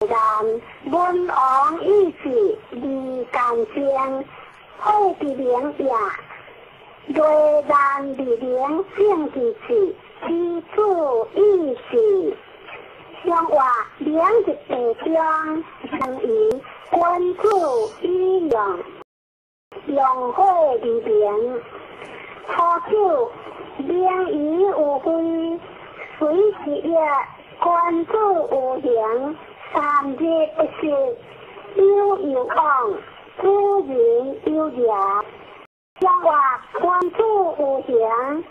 人文王意志离干净，好地灵也。瑞人地灵正地志，地主意志。相话两日地中，相宜君主以用，用好地灵。初九，名仪有规，随时也君主有灵。三日一时，有有望，古人有言，相话君主有言。